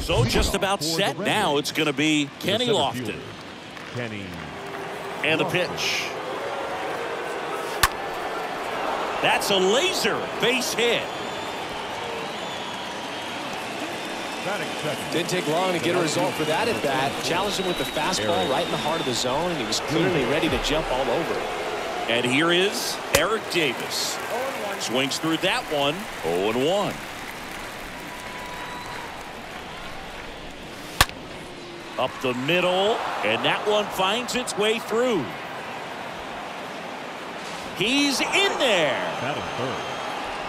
So just about set now. It's going to be Kenny Lofton. Kenny. And the pitch. That's a laser base hit. Didn't take long to get a result for that at bat. Challenged him with the fastball right in the heart of the zone, and he was clearly ready to jump all over it. And here is Eric Davis. Swings through that one. 0-1. Up the middle, and that one finds its way through. He's in there. Batting third.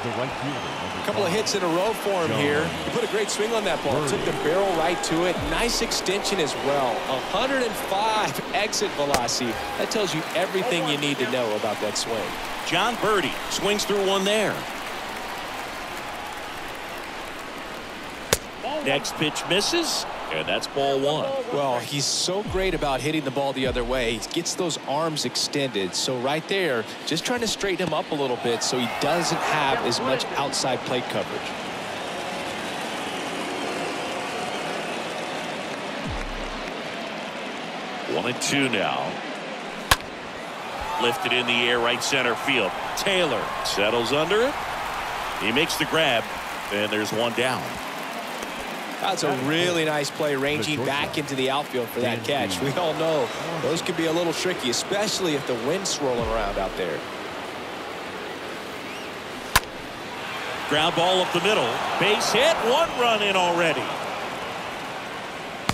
The right fielder. A couple of hits in a row for him here. He put a great swing on that ball. Took the barrel right to it. Nice extension as well. 105 exit velocity. That tells you everything you need to know about that swing. Jon Berti swings through one there. Next pitch misses, and that's ball one. Well, he's so great about hitting the ball the other way. He gets those arms extended. So right there, just trying to straighten him up a little bit so he doesn't have as much outside plate coverage. One and two now. Lifted in the air right center field. Taylor settles under it. He makes the grab, and there's one down. That's a really nice play ranging back into the outfield for that catch. We all know those could be a little tricky, especially if the wind's swirling around out there. Ground ball up the middle. Base hit. One run in already.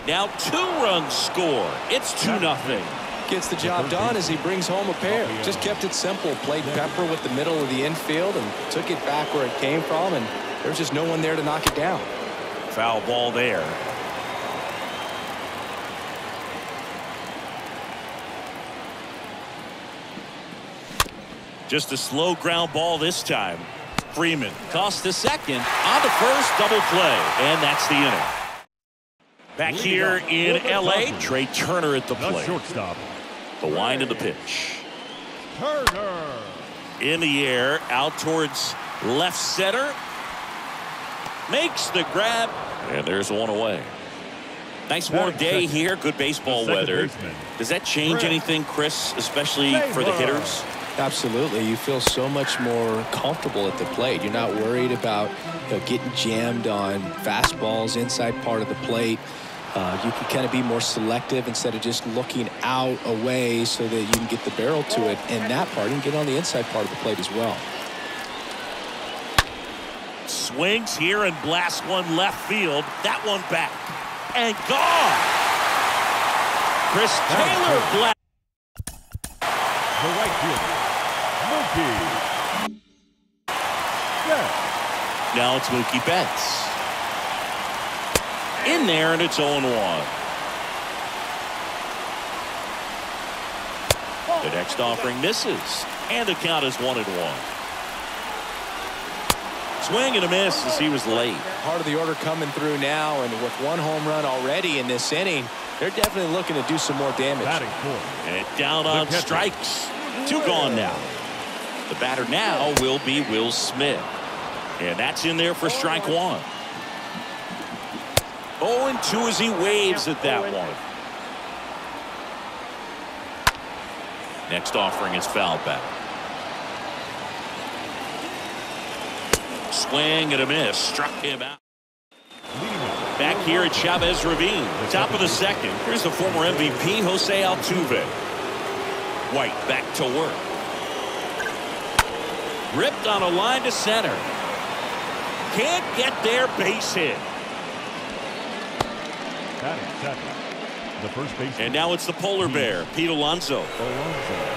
Now two runs score. It's 2 nothing. Gets the job done as he brings home a pair. Just kept it simple. Played Pepper with the middle of the infield and took it back where it came from. And there's just no one there to knock it down. Foul ball there. Just a slow ground ball this time. Freeman tossed the second on the first double play, and that's the inning. Back here in L.A., Trea Turner at the plate. shortstop. The wind of the pitch. Turner. In the air, out towards left center. Makes the grab, and there's one away. Nice warm day here. Good baseball weather. baseman. Does that change anything, Chris, especially for the hitters? Absolutely. You feel so much more comfortable at the plate. You're not worried about you know, getting jammed on fastballs inside part of the plate. Uh, you can kind of be more selective instead of just looking out away so that you can get the barrel to it. in that part, and get on the inside part of the plate as well. Swings here and blasts one left field. That one back. And gone. Chris Taylor blast. The right fielder. Mookie. Yeah. Now it's Mookie Betts. In there, and it's 0-1. The next offering misses, and the count is one and one. Swing and a miss as he was late. Part of the order coming through now, and with one home run already in this inning, they're definitely looking to do some more damage. Batting fourth. And down on catcher. strikes. Two gone now. The batter now will be Will Smith. And that's in there for strike one. 0 and 2 as he waves at that one. Next offering is foul back. Swing and a miss. Struck him out. Back here at Chavez Ravine. Top of the second. Here's the former MVP, Jose Altuve. White back to work. Ripped on a line to center. Can't get there, base hit. Batting second. The first baseman. And now it's the polar bear, Pete Alonso. Alonso.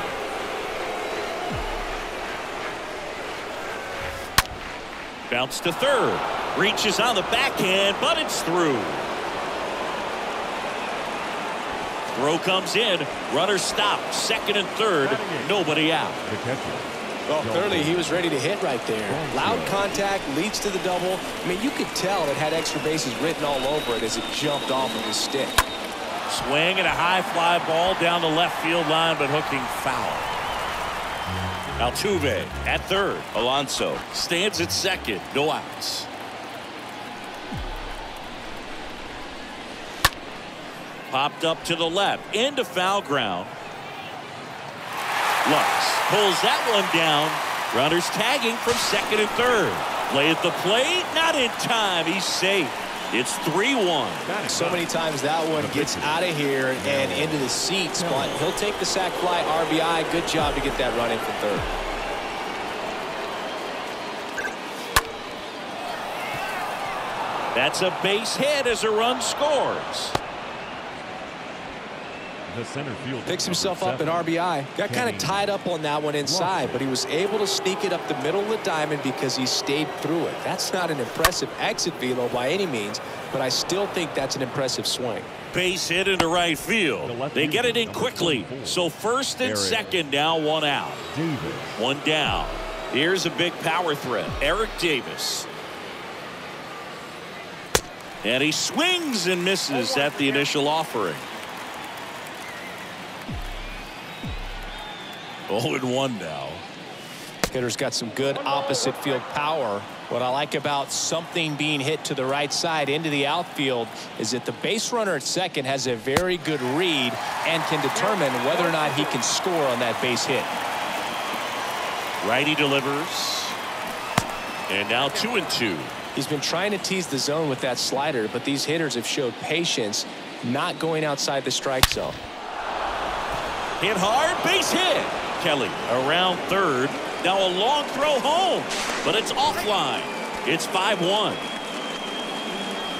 Bounce to third. Reaches on the backhand, but it's through. Throw comes in. Runner stopped. Second and third. Nobody out. The. Well, clearly he was ready to hit right there. Loud contact leads to the double. I mean, you could tell it had extra bases written all over it as it jumped off of his stick. Swing and a high fly ball down the left field line, but hooking foul. Altuve at third. Alonso stands at second. No outs. Popped up to the left. Into foul ground. Lux pulls that one down. Runners tagging from second and third. Play at the plate. Not in time. He's safe. It's 3-1. So many times that one gets out of here and into the seats, but he'll take the sac fly RBI. Good job to get that run in from third. That's a base hit as a run scores. The center field Picks himself up an RBI. Got kind of tied up on that one inside, but he was able to sneak it up the middle of the diamond because he stayed through it. That's not an impressive exit velo by any means, but I still think that's an impressive swing. Base hit into right field. They get it in quickly. So first and second now, one out. Davis. One down. Here's a big power threat. Eric Davis. And he swings and misses at the initial offering. 0 and 1 now. Hitter's got some good opposite field power. What I like about something being hit to the right side into the outfield is that the base runner at second has a very good read and can determine whether or not he can score on that base hit. Righty delivers. And now 2 and 2. He's been trying to tease the zone with that slider, but these hitters have showed patience not going outside the strike zone. Hit hard, base hit. Kelly around third. Now a long throw home, but it's offline. It's 5-1.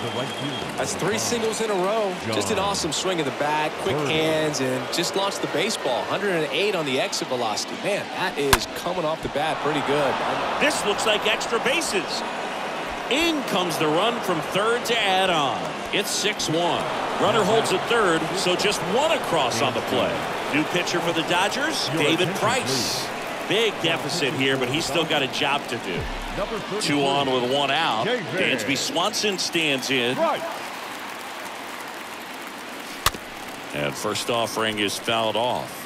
The right fielder. That's three singles in a row. Just an awesome swing of the bat, quick hands, and just launched the baseball. 108 on the exit velocity. Man, that is coming off the bat pretty good. This looks like extra bases. In comes the run from third to add on. It's 6-1. Runner holds at third, so just one across on the play. New pitcher for the Dodgers, David Price. Big deficit here, but he's still got a job to do. Two on with one out. Dansby Swanson stands in. And first offering is fouled off.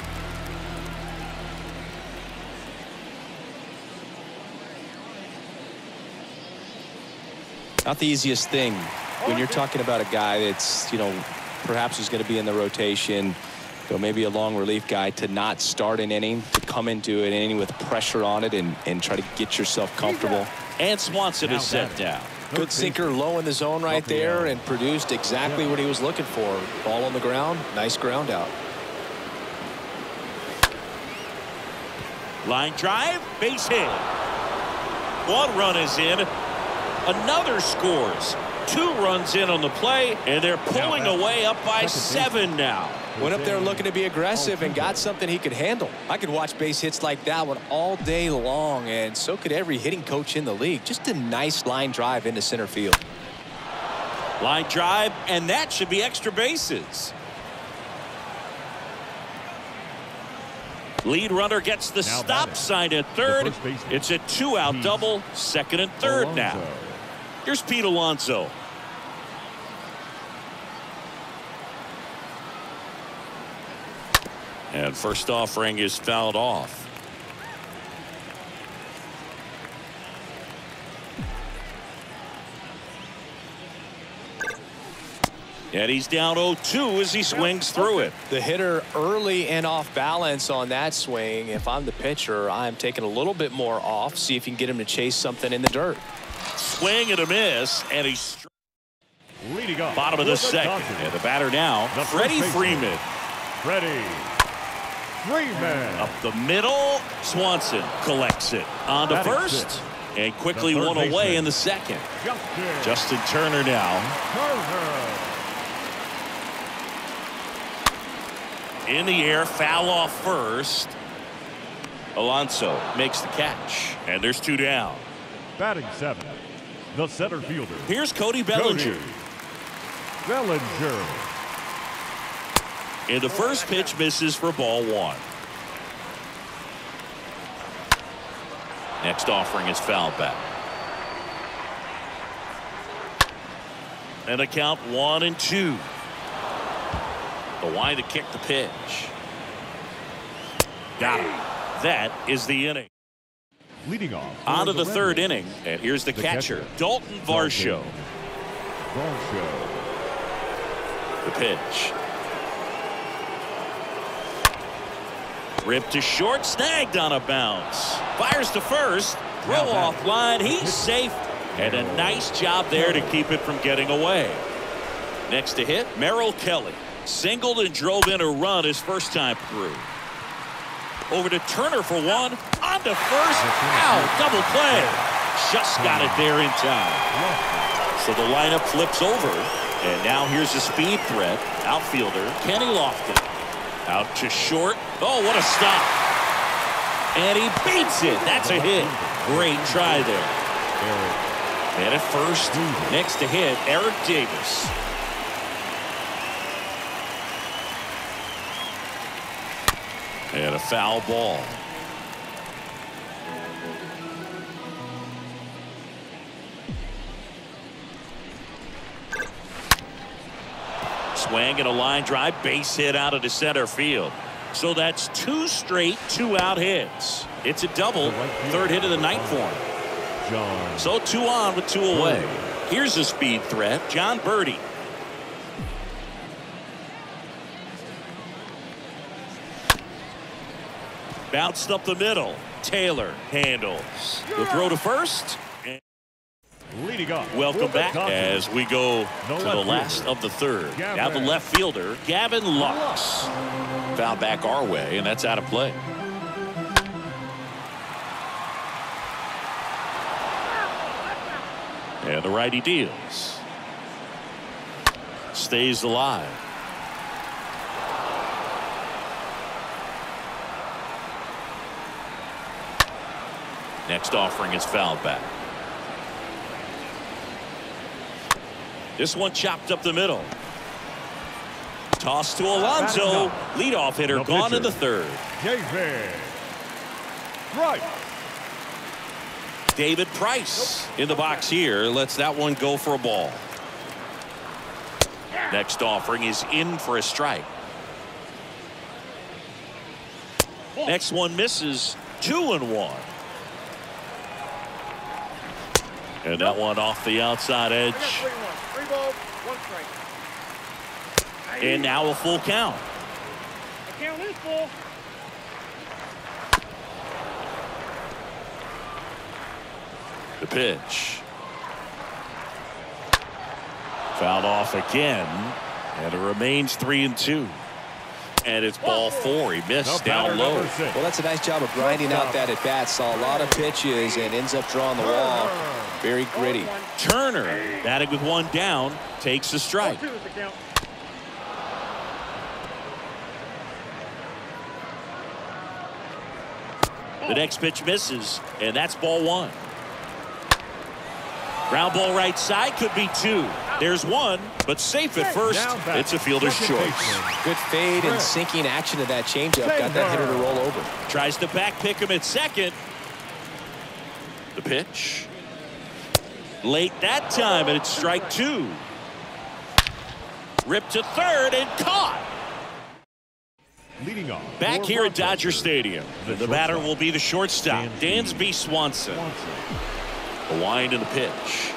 Not the easiest thing when you're talking about a guy that's, you know, perhaps is going to be in the rotation, so maybe a long relief guy to not start an inning, to come into an inning with pressure on it and, and try to get yourself comfortable. And Swanson is set down. Good sinker low in the zone right there and produced exactly what he was looking for. Ball on the ground, nice ground out. Line drive, base hit. One run is in. Another scores. Two runs in on the play, and they're pulling away up by seven now. Went up there looking to be aggressive and got something he could handle. I could watch base hits like that one all day long, and so could every hitting coach in the league. Just a nice line drive into center field. Line drive, and that should be extra bases. Lead runner gets the Now stop batting. sign at third. The first baseman, It's a two-out double, second and third now. Here's Pete Alonso. And first offering is fouled off. And he's down 0-2 as he swings through it. The hitter early and off balance on that swing. If I'm the pitcher, I'm taking a little bit more off, see if you can get him to chase something in the dirt. Swing and a miss, and he's Leading off. bottom of the with second. And the batter now, The Freddie. Freeman. Freddie. Freeman. Up the middle, Swanson collects it. On to first, and quickly one away baseman. in the second. Justin. Justin Turner now. Turner. In the air, foul off first. Alonso makes the catch, and there's two down. Batting seven. The center fielder. Here's Cody Bellinger. Cody Bellinger. And the first pitch misses for ball one. Next offering is foul back. And a count one and two. The wide to kick the pitch. Got him. That is the inning. Leading off. On to for the third inning. And here's the, The catcher, catcher, Dalton Varsho. Varsho. The pitch. Ripped to short, snagged on a bounce. Fires to first, throw off line, he's safe. And a nice job there to keep it from getting away. Next to hit, Merrill Kelly. Singled and drove in a run his first time through. Over to Turner for one. On to first. Ow, double play. Just got it there in time. So the lineup flips over. And now here's a speed threat. Outfielder Kenny Lofton. Out to short. Oh, what a stop. And he beats it. That's a hit. Great try there. And at first, next to hit, Eric Davis. And a foul ball. Swing and a line drive, base hit out of the center field. So that's two straight two out hits. It's a double, third hit of the night for him. So two on with two away. Here's a speed threat, Jon Berti. Bounced up the middle. Taylor handles. The throw to first. Leading off. welcome back as we go The to the last fielder, of the third. Gavin. Now the left fielder, Gavin Lux. Foul back our way, and that's out of play. And the righty deals. Stays alive. Next offering is fouled back. This one chopped up the middle. Toss to Alonso. Leadoff hitter gone in the third. David. Right. David Price in the box here lets that one go for a ball. Next offering is in for a strike. Next one misses two and one. And that one off the outside edge. Three balls, one strike. And now a full count. The count is full. The pitch. Fouled off again. And it remains three and two. And it's ball four. He missed The batter, down low. Well, that's a nice job of grinding out that at bat. Saw a lot of pitches and ends up drawing the wall. Very gritty. Turner batting with one down takes the strike. two is the count. The next pitch misses, and that's ball one. Ground ball right side could be two. There's one, but safe at first. It's a fielder's choice. Good fade and sinking action of that changeup. Got that hitter to roll over. Tries to back pick him at second. The pitch. Late that time, and it's strike two. Ripped to third and caught. Leading off. Back here at Dodger Stadium. The The batter will be the shortstop, Dansby Dansby Swanson. The wind and the pitch.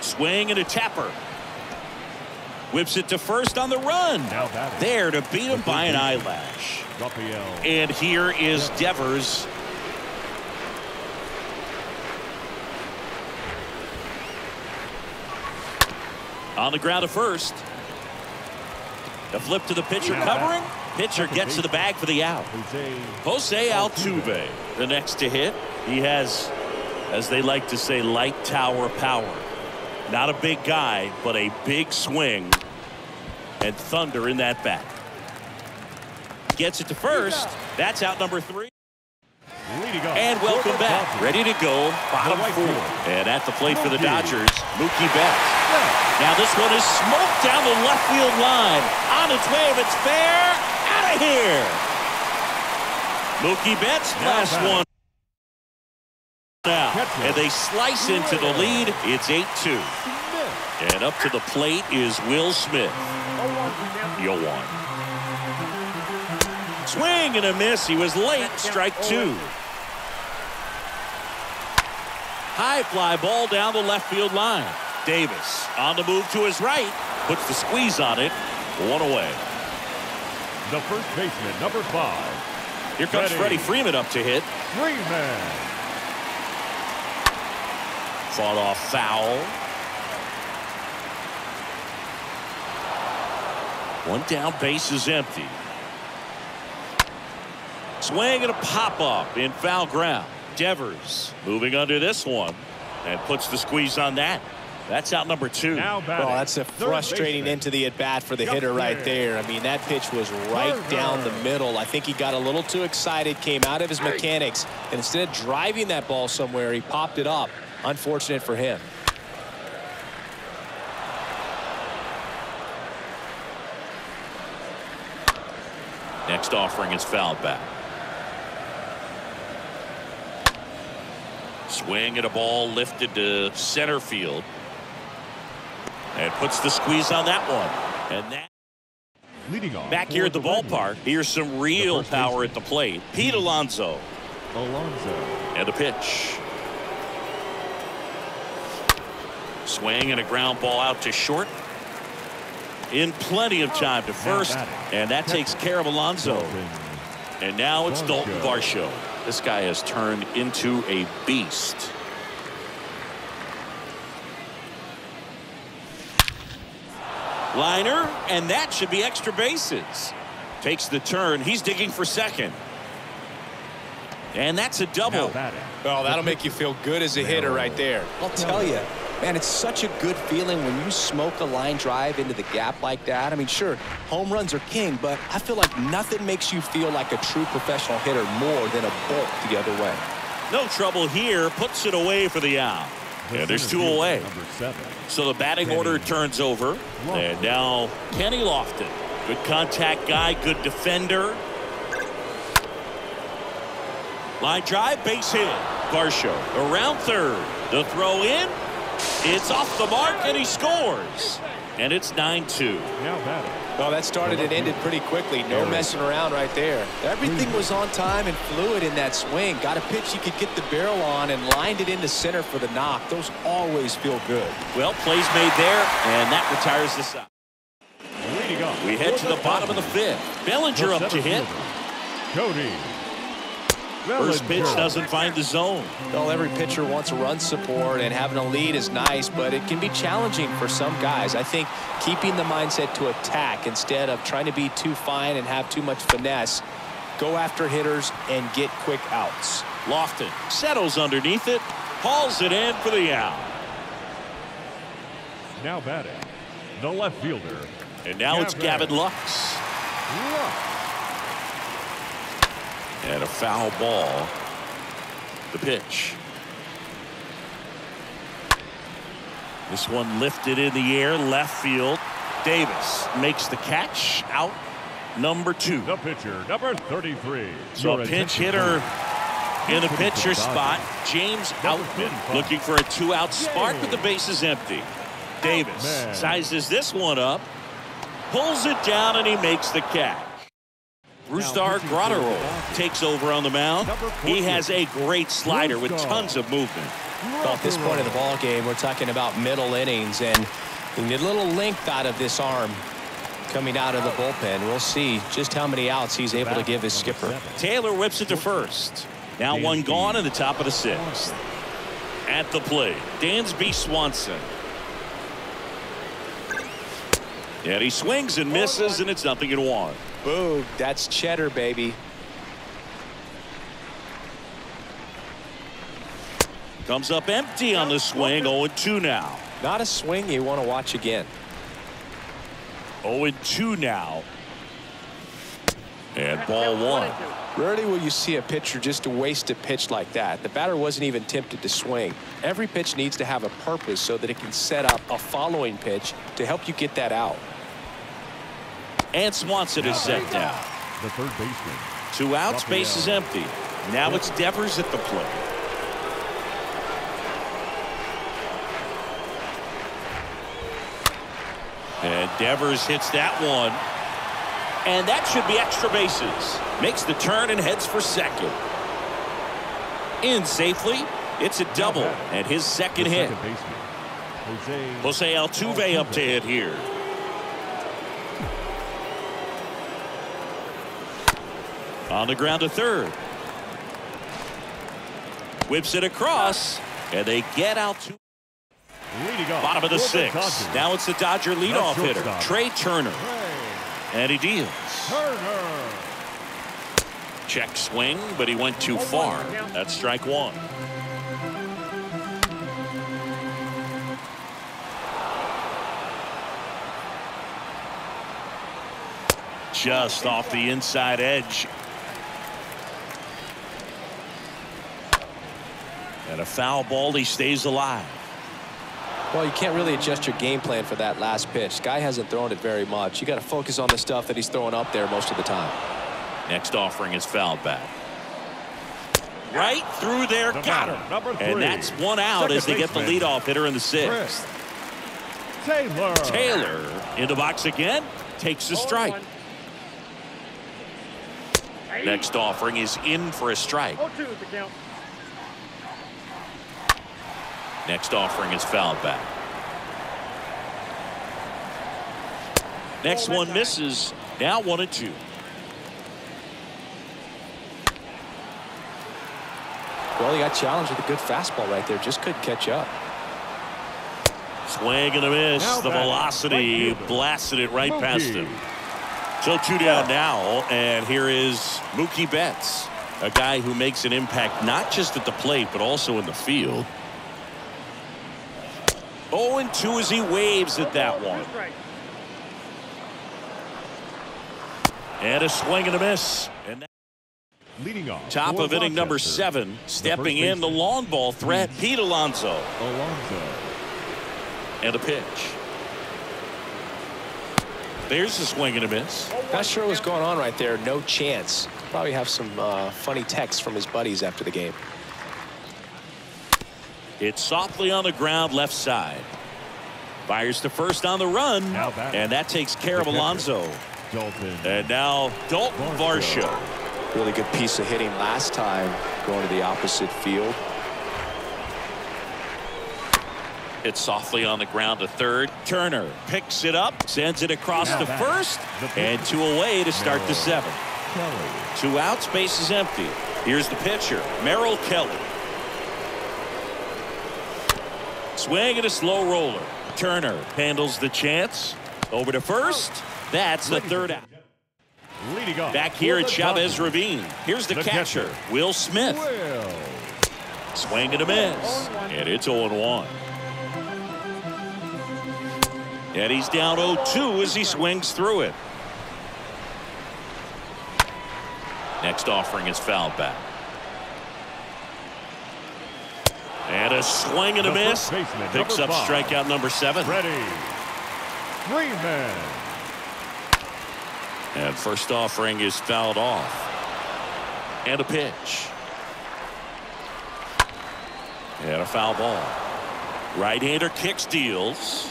Swing and a tapper. Whips it to first on the run. Now. There to beat him by an eyelash. And here is Devers. On the ground at first. The flip to the pitcher covering. Pitcher gets to the bag for the out. Jose. Altuve, the next to hit. He has, as they like to say, light tower power. Not a big guy, but a big swing and thunder in that bat. Gets it to first. That's out number three. And welcome back. Ready to go. Bottom four. And at the plate for the Dodgers, Mookie Betts. Now this one is smoked down the left field line. On its way, if it's fair, out of here. Mookie Betts, last one. Now, and they slice into the lead. It's 8-2. And up to the plate is Will Smith. One, the count. Yo one. Swing and a miss. He was late. Strike two. High fly ball down the left field line. Davis on the move to his right. Puts the squeeze on it. One away. The first baseman, number five, Here comes Freddie. Freddie Freeman up to hit. Freeman. Fought off foul. One down, base is empty. Swing and a pop up in foul ground. Devers moving under this one and puts the squeeze on that. That's out number two. Now batting. Well, that's a frustrating baseman. end to the at bat for the Justin. hitter right there. I mean, that pitch was right Turner. down the middle. I think he got a little too excited, came out of his mechanics, and instead of driving that ball somewhere, he popped it up. Unfortunate for him. Next offering is fouled back. Swing at a ball lifted to center field. And puts the squeeze on that one. And that Leading off back here at the Wings, ballpark. Here's some real power at the plate. Pete Alonso. Alonso. And a pitch. Swing and a ground ball out to short. In plenty of time to first. And that takes care of Alonso. And now it's Dalton. Varsho. This guy has turned into a beast. Liner, and that should be extra bases. Takes the turn. He's digging for second. And that's a double. batting. Oh, that'll make you feel good as a hitter right there. I'll tell you, man, it's such a good feeling when you smoke a line drive into the gap like that. I mean, sure, home runs are king, but I feel like nothing makes you feel like a true professional hitter more than a bolt the other way. No trouble here. Puts it away for the out. Yeah, there's two away. So the batting order turns over. And now Kenny Lofton. Good contact guy, good defender. Line drive, base hit. Varsho around third. The throw in. It's off the mark and he scores. And it's 9-2. Now batting. Well, that started and ended pretty quickly. No messing around right there. Everything was on time and fluid in that swing. Got a pitch he could get the barrel on and lined it into center for the knock. Those always feel good. Well, plays made there, and that retires the side. Leading off. We head to the bottom of the fifth. Bellinger up to hit. Cody. First pitch Bellinger. doesn't find the zone. Well, every pitcher wants run support, and having a lead is nice, but it can be challenging for some guys. I think keeping the mindset to attack instead of trying to be too fine and have too much finesse, go after hitters and get quick outs. Lofton settles underneath it, hauls it in for the out. Now batting. The left fielder. And now it's Gavin Gavin. Lux. Lux. And a foul ball. The pitch. This one lifted in the air, left field. Davis makes the catch out number two. The pitcher, number 33. So Your a pinch hitter in the pitcher spot. James Number out looking for a two out spark with the bases empty. Davis sizes this one up, pulls it down, and he makes the catch. Brusdar pitching for the Graterol Dodgers. takes over on the mound. He has a great slider with tons of movement. Well, at this point of the ball game, we're talking about middle innings, and we need a little length out of this arm coming out of the bullpen. We'll see just how many outs he's able to give his skipper. Taylor whips it to first. Now one gone in the top of the sixth. At the plate, Dansby Swanson. And he swings and misses, and it's nothing in one. Boom, that's cheddar, baby. Comes up empty on the swing, 0-2 now. Not a swing you want to watch again. 0-2 now. And ball one. Rarely will you see a pitcher just to waste a pitch like that. The batter wasn't even tempted to swing. Every pitch needs to have a purpose so that it can set up a following pitch to help you get that out. And Swanson is set down. The third baseman. Two outs, Rafael. base is empty. Now it's Devers at the plate. And Devers hits that one. And that should be extra bases. Makes the turn and heads for second. In safely. It's a double and his second hit. Jose Altuve up to hit here. On the ground to third. Whips it across, and they get out to bottom of the sixth. Now it's the Dodger leadoff hitter. Trea Turner. And he deals. Turner. Check swing, but he went too far. That's strike one. Just off the inside edge. And a foul ball, he stays alive. Well, you can't really adjust your game plan for that last pitch. Guy hasn't thrown it very much. You got to focus on the stuff that he's throwing up there most of the time. Next offering is fouled back. Right through there, The got him. number And that's one out second as they get the baseman, leadoff hitter in the sixth. Chris Taylor. Taylor in the box again, takes the strike. Next offering is in for a strike. Oh, two is the count. Next offering is fouled back. Next one misses. Now one and two. Well, he got challenged with a good fastball right there. Just couldn't catch up. Swing and a miss. Now the velocity right blasted it right past him. So two down now, and here is Mookie Betts, a guy who makes an impact not just at the plate but also in the field. 0 and 2 as he waves at that one. And a swing and a miss. And that Leading off. top of inning number seven, stepping in the long ball threat, Pete Alonso. Alonso. And a pitch. There's a swing and a miss. Not sure what's going on right there. No chance. Probably have some uh, funny texts from his buddies after the game. It's softly on the ground left side. Fires to first on the run. Now batting. And that takes care of The catcher. Alonso. Dalton. And now Dalton Varsho. Varsho. Really good piece of hitting last time going to the opposite field. It's softly on the ground to third. Turner picks it up, sends it across Now to batting. first, The and two away to start the seventh. Kelly. Two outs, base is empty. Here's the pitcher, Merrill Kelly. Swing and a slow roller. Turner handles the chance. Over to first. That's the third out. Leading off. Back here at Chavez Ravine. Here's the, The catcher, catcher. Will Smith. Will. Swing and a miss. And it's 0 1. And he's down 0 2 as he swings through it. Next offering is fouled back. And a swing and a miss. Picks up strikeout number seven. Ready. Freeman. And first offering is fouled off. And a pitch. And a foul ball. Right-hander kicks deals.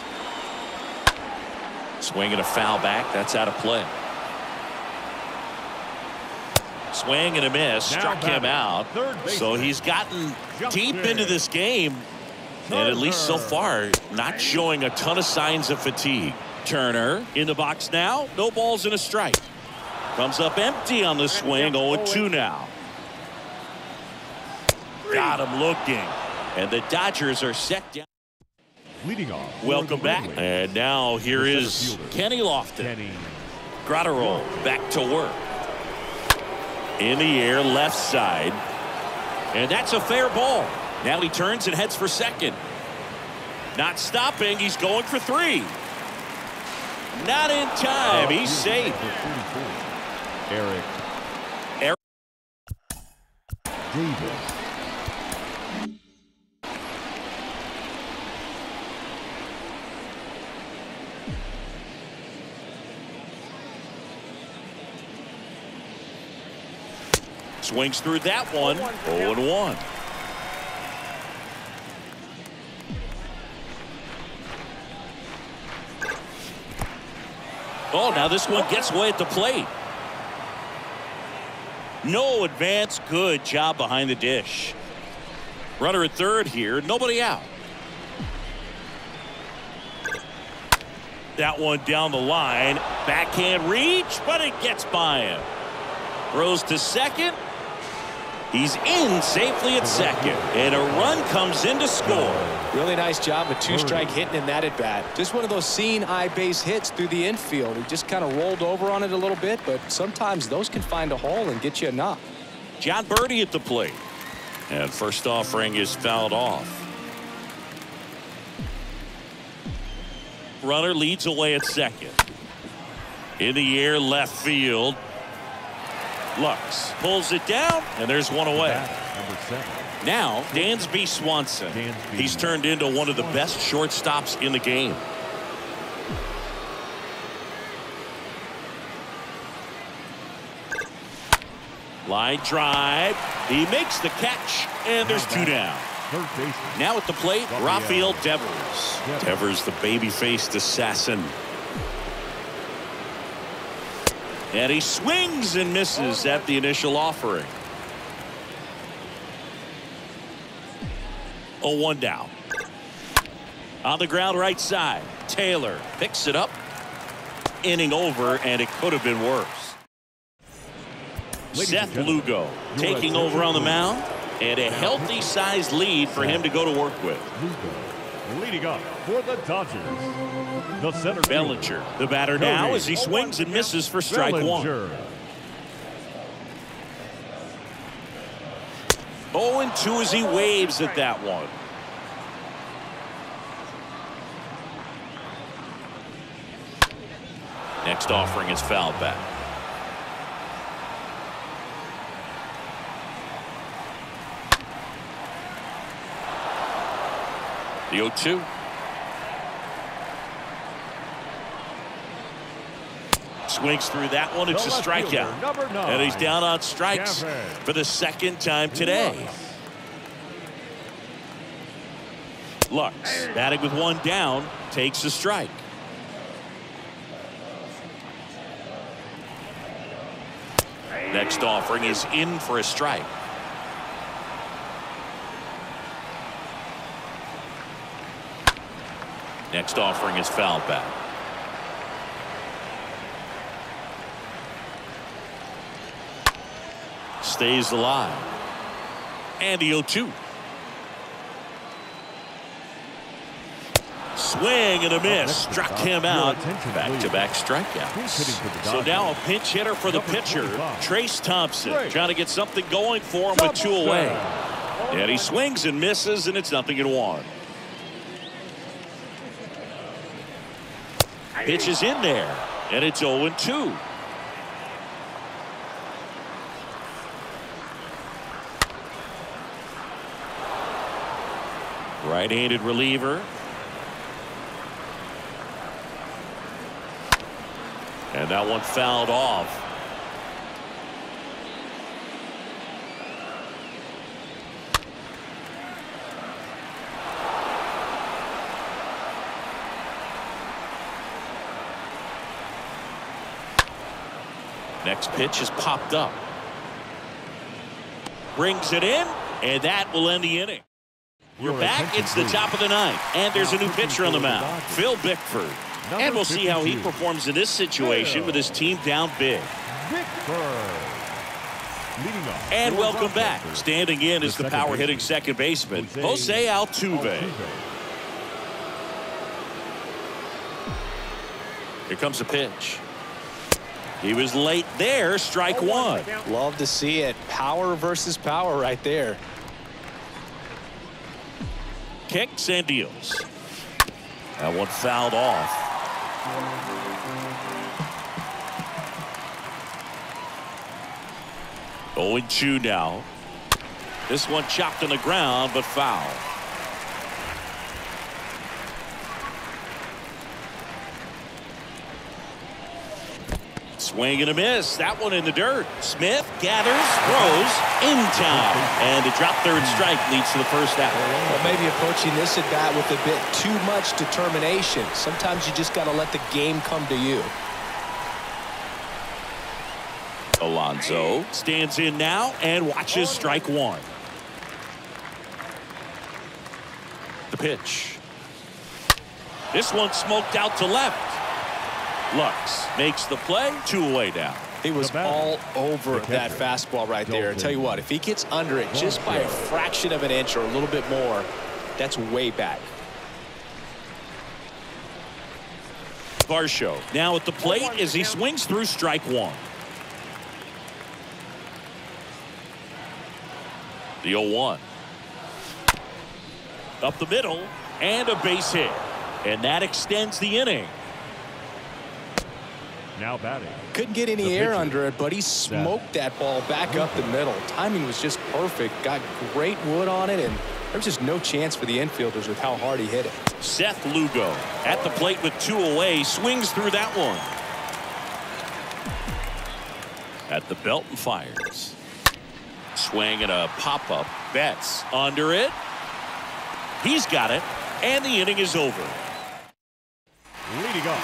Swing and a foul back. That's out of play. Swing and a miss. Now Struck him out. So he's gotten deep into this game. And at least so far, not showing a ton of signs of fatigue. Turner in the box now. No balls and a strike. Comes up empty on the swing. 0-2 now. Got him looking. And the Dodgers are set down. Leading off. Welcome back. And now here is. Kenny Lofton. Kenny. Graterol back to work. In the air, left side. And that's a fair ball. Now he turns and heads for second. Not stopping. He's going for three. Not in time. He's safe. Eric. Eric. Davis. Swings through that one. 0 and 1. Oh, now this one gets away at the plate. No advance. Good job behind the dish. Runner at third here. Nobody out. That one down the line. Backhand reach, but it gets by him. Throws to second. He's in safely at second. And a run comes in to score. Really nice job with two strike hitting in that at bat. Just one of those seeing eye base hits through the infield. He just kind of rolled over on it a little bit, but sometimes those can find a hole and get you a knock. Jon Berti at the plate. And first offering is fouled off. Runner leads away at second. In the air left field. Lux pulls it down and there's one away. Now Dansby Swanson. He's turned into one of the best shortstops in the game. Line drive. He makes the catch and there's two down. Now at the plate, Rafael Devers. Devers, the baby-faced assassin. And he swings and misses at the initial offering. A one down. On the ground right side, Taylor picks it up. Inning over, and it could have been worse. Ladies Seth Lugo taking over on the mound and a healthy sized lead for him to go to work with. Lugo leading up for the Dodgers. The center Bellinger, the batter now as he swings and misses for strike one. Bellinger. 0 and 2 as he waves at that one. Next offering is foul back. The 0 2. Swings through that one. It's a strikeout. And he's down on strikes for the second time today. Lux batting with one down takes a strike. Next offering is in for a strike. Next offering is foul back. Stays alive. And the 0-2. Swing and a miss. Struck him out. Back-to-back strikeouts. For the So now a pinch hitter for the pitcher, Trayce Thompson, trying to get something going for him with two away. And he swings and misses, and it's nothing in one. Pitch is in there, and it's 0 Right-handed reliever. And that one fouled off. Next pitch is popped up. Brings it in, and that will end the inning. We're back. It's the top of the ninth, and there's a new pitcher on the pitching mound, Phil Bickford. And we'll see how he performs in this situation with his team down big. Bickford. And welcome back. Standing in is the power-hitting second baseman, Jose Jose Altuve. Altuve. Here comes a pitch. He was late there, strike oh, one. Love to see it. Power versus power right there. Kicks and deals. That one fouled off. Oh, and 2 now. This one chopped on the ground, but foul. Swing and a miss. That one in the dirt. Smith gathers, throws, in time. And a drop third strike leads to the first out. Well, maybe approaching this at bat with a bit too much determination. Sometimes you just got to let the game come to you. Alonso stands in now and watches strike one. The pitch. This one smoked out to left. Lux makes the play, two away now. He was all over that fastball right there. I tell you what, if he gets under it just by a fraction of an inch or a little bit more, that's way back. Varsho now at the plate as he swings through strike one. The 0-1. Up the middle and a base hit. And that extends the inning. Now batting. Couldn't get any The air pitcher. under it, but he smoked that ball back up the middle. Timing was just perfect. Got great wood on it, and there was just no chance for the infielders with how hard he hit it. Seth Lugo at the plate with two away swings through that one. At the belt and fires. Swing and a pop-up. Betts under it. He's got it. And the inning is over.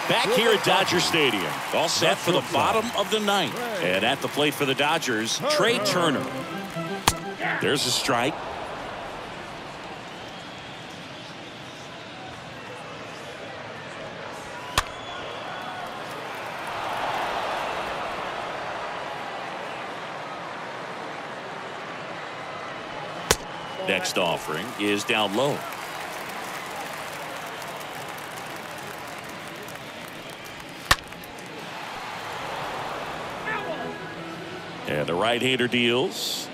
Back here at Dodger Stadium. All set for the bottom of the ninth. And at the plate for the Dodgers, Trea Turner. There's a strike. Next offering is down low. And the right-hander deals.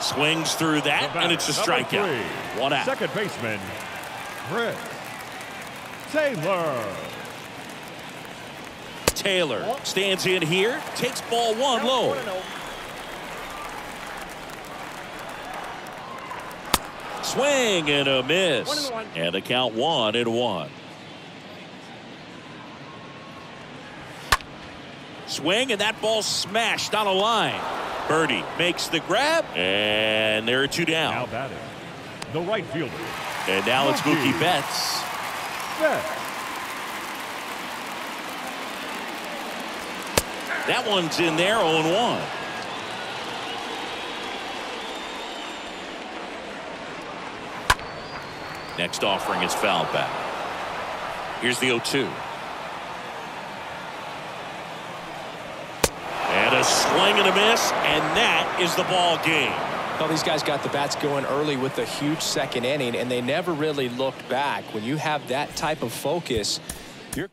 Swings through that, batter, and it's a strikeout. three, One out. Second baseman, Chris Taylor. Taylor stands in here, takes ball one low. One and oh. Swing and a miss. and one. And the count one and one. Swing and that ball smashed on a line. Berti makes the grab and there are two down. Now batting. The right fielder, And now it's Mookie. Mookie Betts. Betts. That one's in there 0-1. Next offering is foul back. Here's the 0-2. A swing and a miss, and that is the ball game. Well, these guys got the bats going early with a huge second inning, and they never really looked back. When you have that type of focus, you're.